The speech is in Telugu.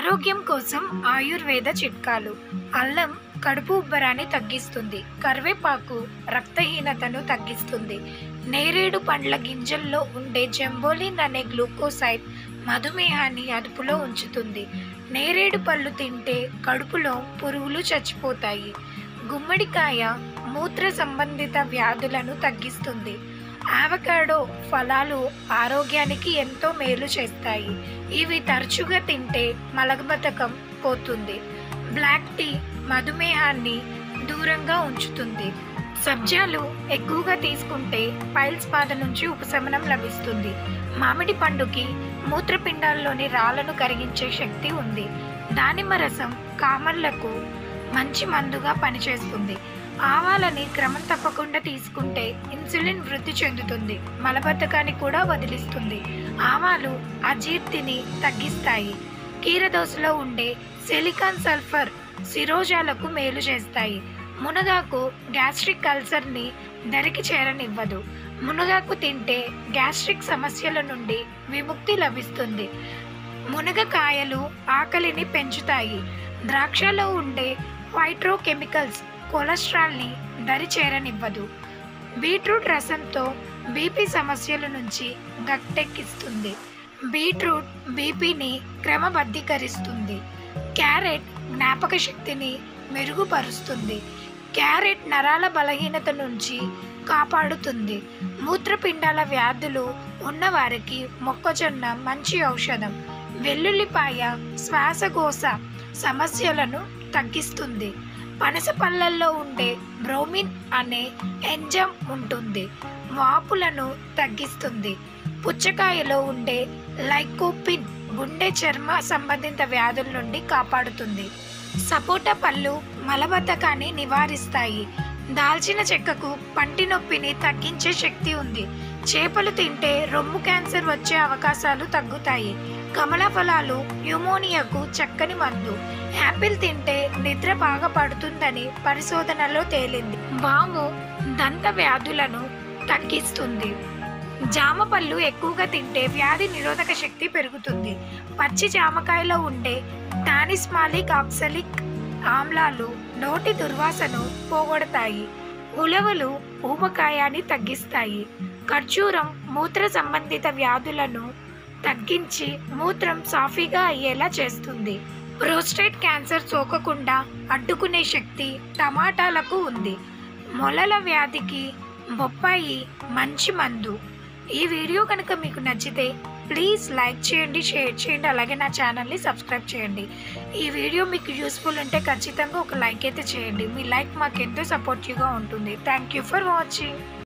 ఆరోగ్యం కోసం ఆయుర్వేద చిట్కాలు. అల్లం కడుపు ఉబ్బరాన్ని తగ్గిస్తుంది. కరివేపాకు రక్తహీనతను తగ్గిస్తుంది. నేరేడు పండ్ల గింజల్లో ఉండే జంబోలిన్ అనే గ్లూకోసైడ్ మధుమేహాన్ని అదుపులో ఉంచుతుంది. నేరేడు పళ్ళు తింటే కడుపులో పురుగులు చచ్చిపోతాయి. గుమ్మడికాయ మూత్ర సంబంధిత వ్యాధులను తగ్గిస్తుంది. ఆవకాడో ఫలాలు ఆరోగ్యానికి ఎంతో మేలు చేస్తాయి. ఇవి తరచుగా తింటే మలబద్ధకం పోతుంది. బ్లాక్ టీ మధుమేహాన్ని దూరంగా ఉంచుతుంది. సబ్జాలు ఎక్కువగా తీసుకుంటే పైల్స్ బాధ నుంచి ఉపశమనం లభిస్తుంది. మామిడి పండుకి మూత్రపిండాల్లోని రాళ్ళను కరిగించే శక్తి ఉంది. దానిమ్మ రసం కామర్లకు మంచి మందుగా పనిచేస్తుంది. ఆవాలని క్రమం తప్పకుండా తీసుకుంటే ఇన్సులిన్ వృద్ధి చెందుతుంది మలబద్ధకాన్ని కూడా వదిలిస్తుంది. ఆవాలు అజీర్తిని తగ్గిస్తాయి. కీరదోసలో ఉండే సిలికాన్ సల్ఫర్ శిరోజాలకు మేలు చేస్తాయి. మునగాకు గ్యాస్ట్రిక్ అల్సర్ని దరికి చేరనివ్వదు. మునగాకు తింటే గ్యాస్ట్రిక్ సమస్యల నుండి విముక్తి లభిస్తుంది. మునగకాయలు ఆకలిని పెంచుతాయి. ద్రాక్షలో ఉండే ఫైట్రోకెమికల్స్ కొలెస్ట్రాల్ని దరి చేరనివ్వదు బీట్రూట్ రసంతో బీపీ సమస్యల నుంచి గట్టెక్కిస్తుంది. బీట్రూట్ బీపీని క్రమబద్ధీకరిస్తుంది. క్యారెట్ జ్ఞాపక శక్తిని మెరుగుపరుస్తుంది. క్యారెట్ నరాల బలహీనత నుంచి కాపాడుతుంది. మూత్రపిండాల వ్యాధులు ఉన్నవారికి మొక్కజొన్న మంచి ఔషధం. వెల్లుల్లిపాయ శ్వాసకోశ సమస్యలను తగ్గిస్తుంది. పనస పళ్ళల్లో ఉండే బ్రోమిన్ అనే ఎంజమ్ ఉంటుంది. వాపులను తగ్గిస్తుంది. పుచ్చకాయలో ఉండే లైకోపిన్ గుండె చర్మ సంబంధిత వ్యాధుల నుండి కాపాడుతుంది. సపోటా పళ్ళు మలబద్ధకాన్ని నివారిస్తాయి. దాల్చిన చెక్కకు పంటి నొప్పిని తగ్గించే శక్తి ఉంది. చేపలు తింటే రొమ్ము క్యాన్సర్ వచ్చే అవకాశాలు తగ్గుతాయి. కమల ఫలాలు న్యూమోనియాకు చక్కని మందు. యాపిల్ తింటే నిద్ర బాగా పడుతుందని పరిశోధనలో తేలింది. వాము దంత వ్యాధులను తగ్గిస్తుంది. జామ పళ్ళు ఎక్కువగా తింటే వ్యాధి నిరోధక శక్తి పెరుగుతుంది. పచ్చి జామకాయలో ఉండే టానిస్మాలిక్ ఆక్సలిక్ ఆమ్లాలు నోటి దుర్వాసను పోగొడతాయి. ఉలవలు ఊబకాయాన్ని తగ్గిస్తాయి. ఖర్జూరం మూత్ర సంబంధిత వ్యాధులను తగ్గించి మూత్రం సాఫీగా అయ్యేలా చేస్తుంది. ప్రోస్టేట్ క్యాన్సర్ సోకకుండా అడ్డుకునే శక్తి టమాటాలకు ఉంది. మొలల వ్యాధికి బొప్పాయి మంచి మందు. ఈ వీడియో కనుక మీకు నచ్చితే ప్లీజ్ లైక్ చేయండి షేర్ చేయండి అలాగే నా ఛానల్ని సబ్స్క్రైబ్ చేయండి. ఈ వీడియో మీకు యూస్ఫుల్ ఉంటే ఖచ్చితంగా ఒక లైక్ అయితే చేయండి. మీ లైక్ మాకు ఎంతో సపోర్టివ్గా ఉంటుంది. Thank you for watching.